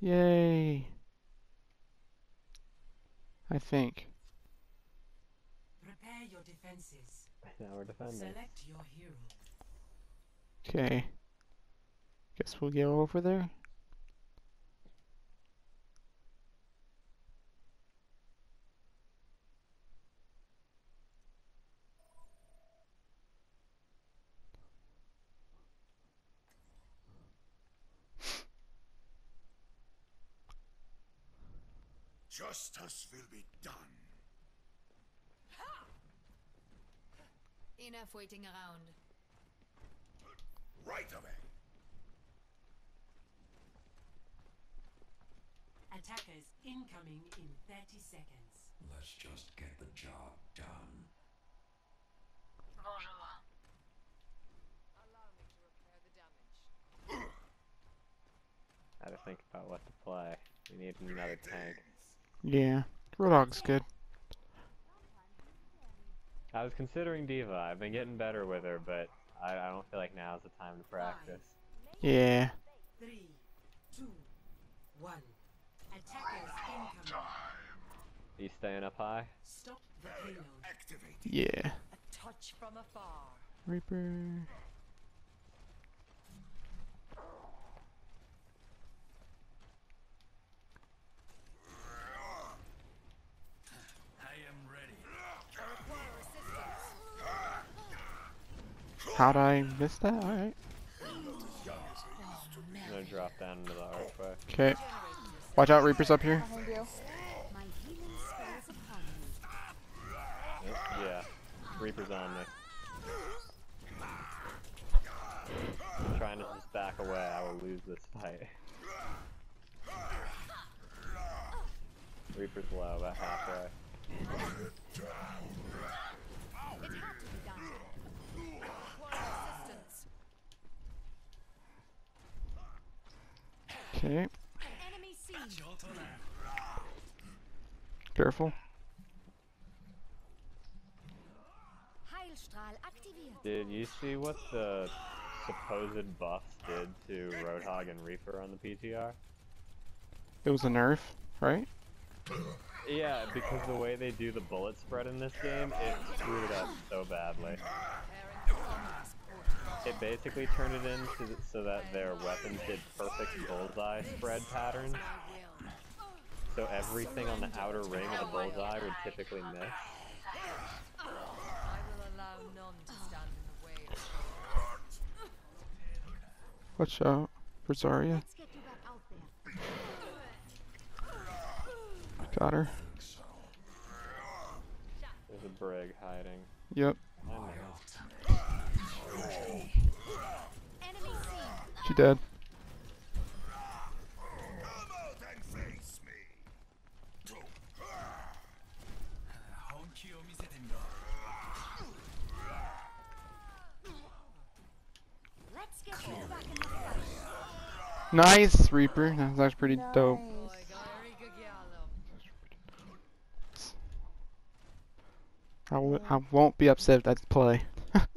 Yay. I think. Prepare your defenses. Now we're defending. Select your hero. Okay. Guess we'll go over there. Justice will be done. Enough waiting around. Right away. Attackers incoming in 30 seconds. Let's just get the job done. Bonjour. Time to repair the damage. Had to think about what to play. We need another tank. Yeah. Roadhog's good. I was considering D.Va. I've been getting better with her, but I, I don't feel like now is the time to practice. Yeah. Three, two, one. Attackers incoming. You staying up high? Stop the payload. Activate. Yeah. A touch from afar. Reaper. How'd I miss that? Alright. I'm gonna drop down into the archway. Okay. Watch out, Reaper's up here. Behind you. My healing spells upon me. Yep, Yeah. Reaper's on me. I'm trying to just back away. I will lose this fight. Reaper's low, about halfway. It had to be done. Require assistance. Okay. Enemy seen. Careful. Did you see what the supposed buffs did to Roadhog and Reaper on the PTR? It was a nerf, right? Yeah, because the way they do the bullet spread in this game, it screwed it up so badly. It basically turned it into so that their weapons did perfect bullseye spread patterns. So everything on the outer ring of the bullseye would typically miss. I will allow none to stand in the way of Watch out for Zarya. Let's get you back out there. Got her. There's a brig hiding. Yep. I know. She dead. Come out and face me. Let's get you back in the fight. Nice, Reaper. That's actually pretty dope. Nice. I, w I won't be upset if that's play. Get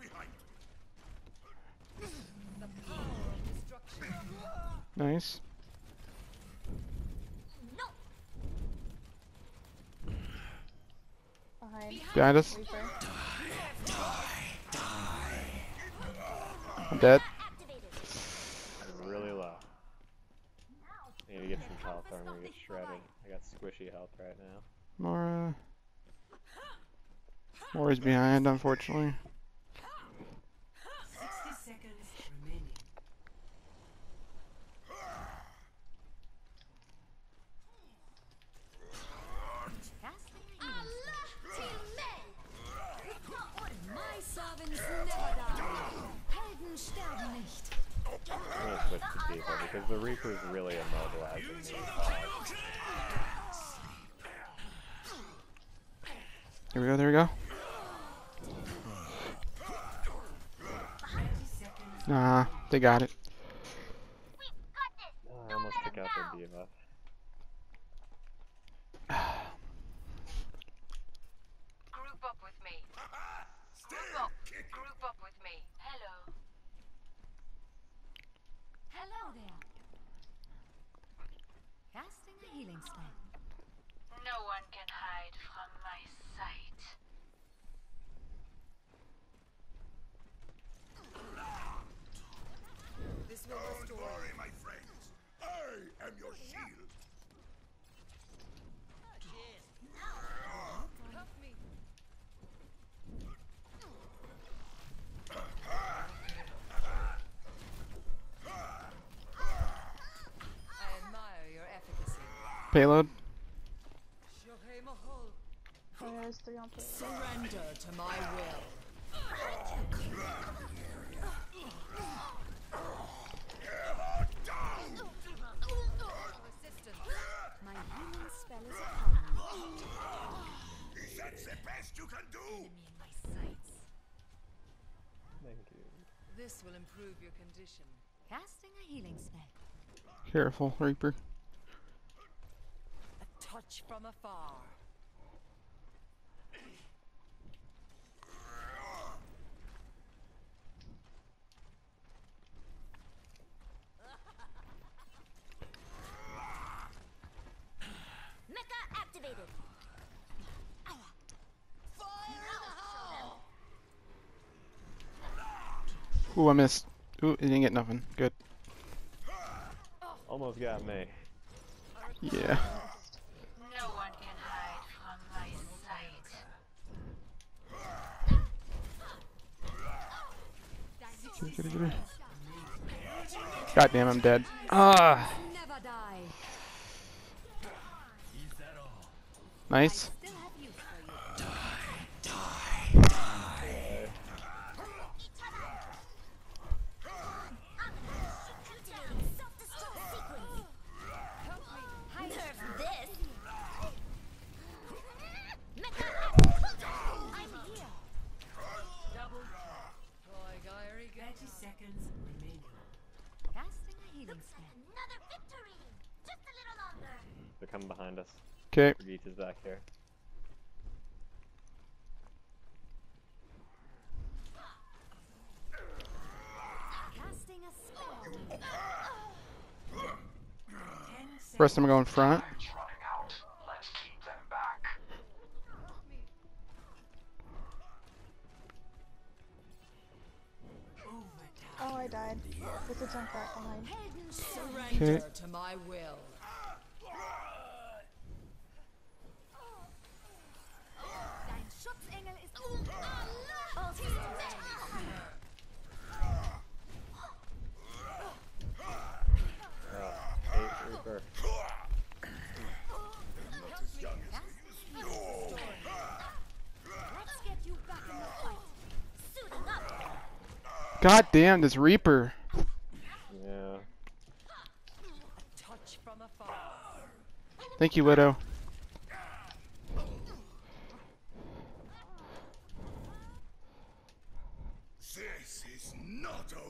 behind. nice. Behind. Behind us. Reaper. I'm dead. I'm really low. I need to get some health or I'm gonna get shredded. I got squishy health right now. Moira. Moira's behind, unfortunately. D.Va because the Reaper's really immobilizing these dogs. Here we go, there we go. Nah, they got it. Oh, I almost took out their D.Va. Group up with me. Group up. Group healing spell. No one can hide from my sight. This will Don't restore worry, my friends. I am your shield. Help me. I admire your efficacy. Payload. Oh, there's three on play. Surrender to my will. My healing spell is upon you. Is the best you can do? Enemy in my sights. Thank you. This will improve your condition. Casting a healing spell. Careful, Reaper. A touch from afar. Mecha activated. Ooh, I missed. Ooh, it didn't get nothing. Good. Almost got me. Yeah. No one can hide from my sight. God damn, I'm dead. Ah, nice. Seconds remaining. Casting a healing spell. Another victory! Just a little longer. They're coming behind us. Okay. Brigitte is back here. Casting a spell. 10 seconds. Rest of them are going front. Time's I died. There's a jump back behind. surrender to my will. Dein Schutzengel ist Ultimate. Oh, eight Reaper. Let's get you back in the fight. Suiting up. God damn, this Reaper. Yeah. Touch from afar. Thank you, Widow. This is not over.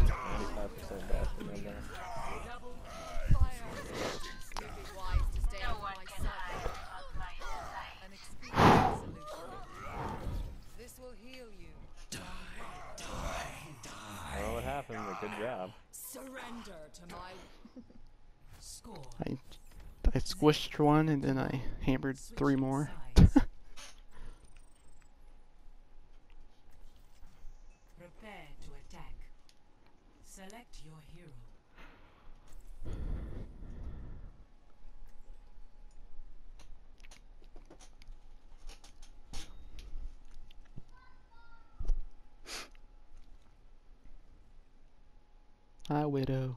Ninety-five percent Boston in there. Fire. It'd be wise to stay No out of one my can sight. hide from my sight. An expedient solution. This will heal you. I don't know what happened, but good job. Surrender to my Score. I, I squished one and then I hammered three more. Sides. Prepare to attack. Select your hero. Hi, Widow.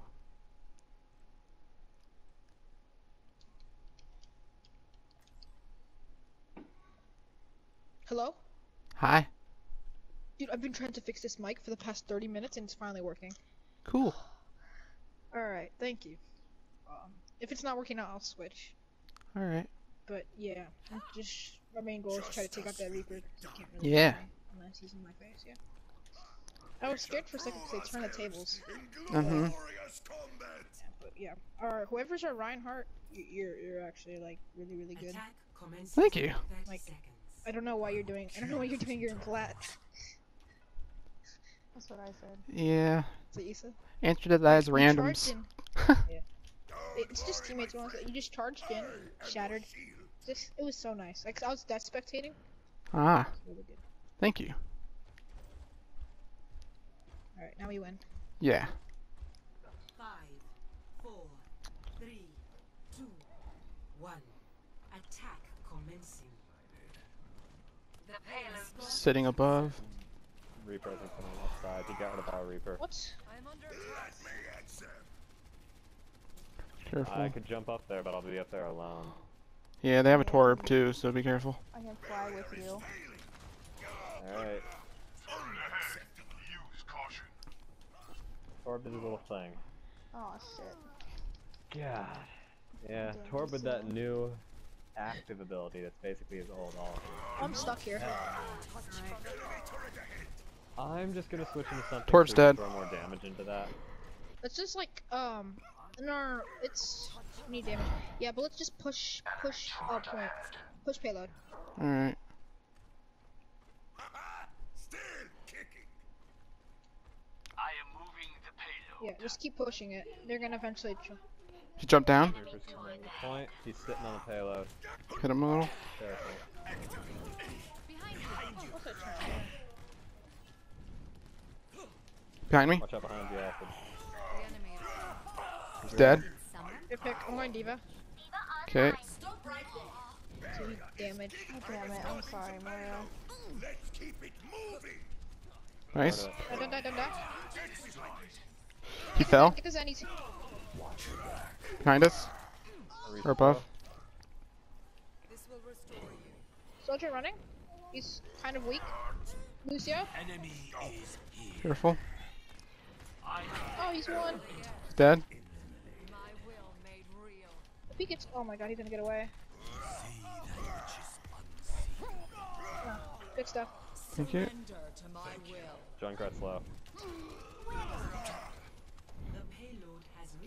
Hello? Hi. Dude, I've been trying to fix this mic for the past 30 minutes and it's finally working. Cool. Alright, thank you. Um, if it's not working out, I'll switch. Alright. But yeah, just my main goal is to try to take out that Reaper. Really Yeah. Unless he's in my face, yeah. I was scared for a second because they turned the tables. Mm-hmm. Glorious. But yeah, or whoever's our Reinhardt, you're you're actually like really really good. Attack Thank you. Like. I don't know why you're doing. I don't know why you're doing your plat. That's what I said. Yeah. That's what you said. Answer to that as You randoms. yeah. It's just teammates. once. You just charged in, shattered. Just it was so nice. Like I was death spectating. Ah, really good. thank you. All right, now we win. Yeah. Five, four, three, two, one. Attack commencing. The payload. Sitting above. Reaper, I think, on the left side. He got rid of our Reaper. What? I'm under attack. Let me answer. Careful. I could jump up there, but I'll be up there alone. Yeah, they have a Torb too, so be careful. I can fly with you. Alright. Torb did a little thing. Oh shit. God. Yeah, Damn, Torb with that so- new active ability that's basically his old all. I'm stuck here. I'm just gonna switch into something Torb's so dead. throw more damage into that. Let's just like um, no, no, no it's need damage. Yeah, but let's just push, push uh, point, push payload. Alright. Still kicking. I am moving the payload. Yeah, just keep pushing it. They're gonna eventually. jump. Did jumped down? Reaper's coming to point. He's sitting on the payload. Hit him a little. Careful. Behind me. Watch out behind you, Acid. The enemy is He's dead. Good pick. I'm going D.Va. Okay. Two damage. Oh, damn it. I'm sorry, Mario. Let's keep it moving. Nice. Part don't die, don't die. He fell. Get the Zennies. Behind us. Or above. This will restore you. Soldier running. He's kind of weak. Lucio. Enemy is here. Careful. Oh, he's one. He's dead. My will made real. If he gets, oh my god, he's gonna get away. No, good stuff. Thank you. John to my will. Junkrat's low. The payload has reached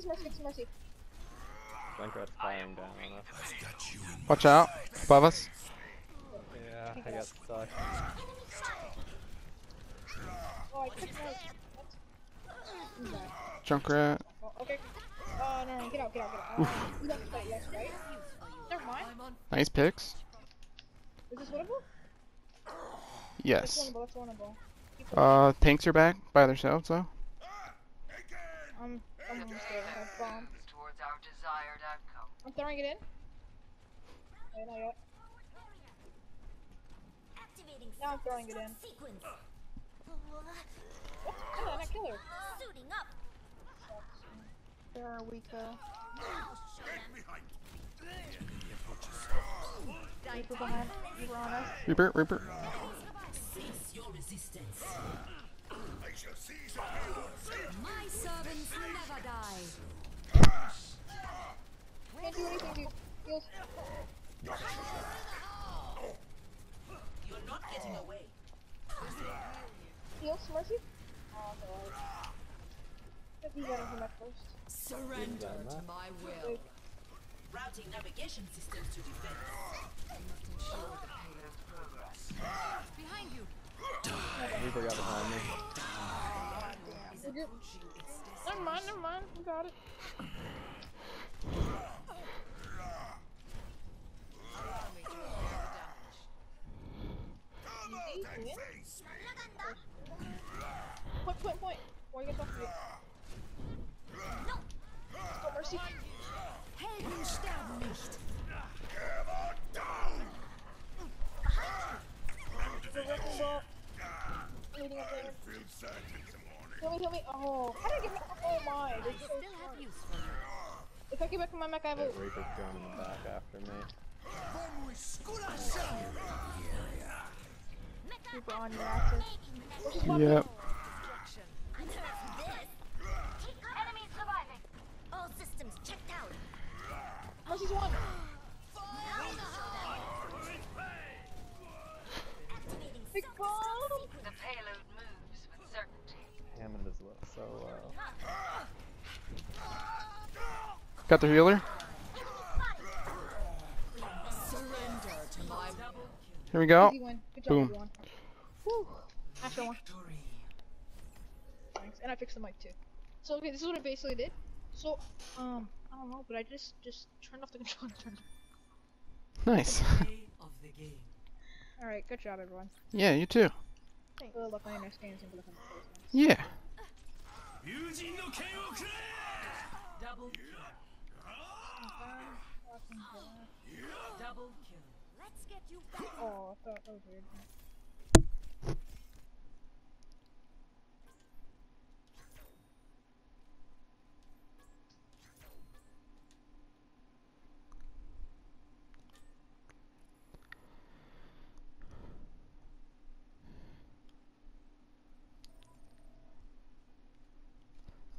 Get this mercy, get this mercy. Junkrat's dying down on us. Watch out. Above us. Yeah, I got stuck. Oh, I clicked mercy. What? Who's that? Junkrat. Oh, okay. Oh, no, no, get out, get out, get out. Uh, you have to fight, yes, right? Never mind. Nice picks. Is this winnable? That's Yes. winnable, that's winnable. Uh, tanks are back by themselves though. I'm, I'm almost there. I have bomb. towards our desired outcome. I'm throwing it in. Wait, not yet. Now I'm throwing it in. What? Kill her, not kill her. There are weak though. Reaper behind. Reaper on us. Reaper, Reaper. Cease your resistance. I shall seize your payload safe. My dude. You're not getting away. Heals, mercy. Oh, God. Get these out of here first. Surrender to my will. Routing navigation systems to defense. Ensure the payload progress. Behind you. Reaper got behind me. We're. Never mind, never mind. We got it. Allow me to repair the damage. Easy, And win. face me. Point, point, point. Why you get off of it? Oh, mercy. Helden sterben nicht. Hammer down. The wrecking ball. Leading up there. Feel sad in the morning. Heal me, heal me. Oh, how did I get back? Oh my. This so Still have use for you. If I get back to my mech, I have Yeah, a. Reaper's going in the back after me. Super on your axis. Where's his bot? Yep. Enemy surviving. All systems checked out. Mercy's one. The payload moves with certainty. Hammond is low, so low. Got the healer. Here we go. Good job, Boom. Everyone. Whew. After one. Thanks. And I fixed the mic too. So okay, this is what I basically did. So um, I don't know, but I just just turned off the controller. Turned Nice. Play of. All right, good job, everyone. yeah, you too. Good luck on your next games and good luck on the. Yeah. Double kill. Double kill. Let's get you back. Oh, I thought that was weird.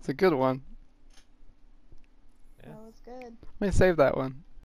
It's a good one. Yeah. That was good. Let me save that one.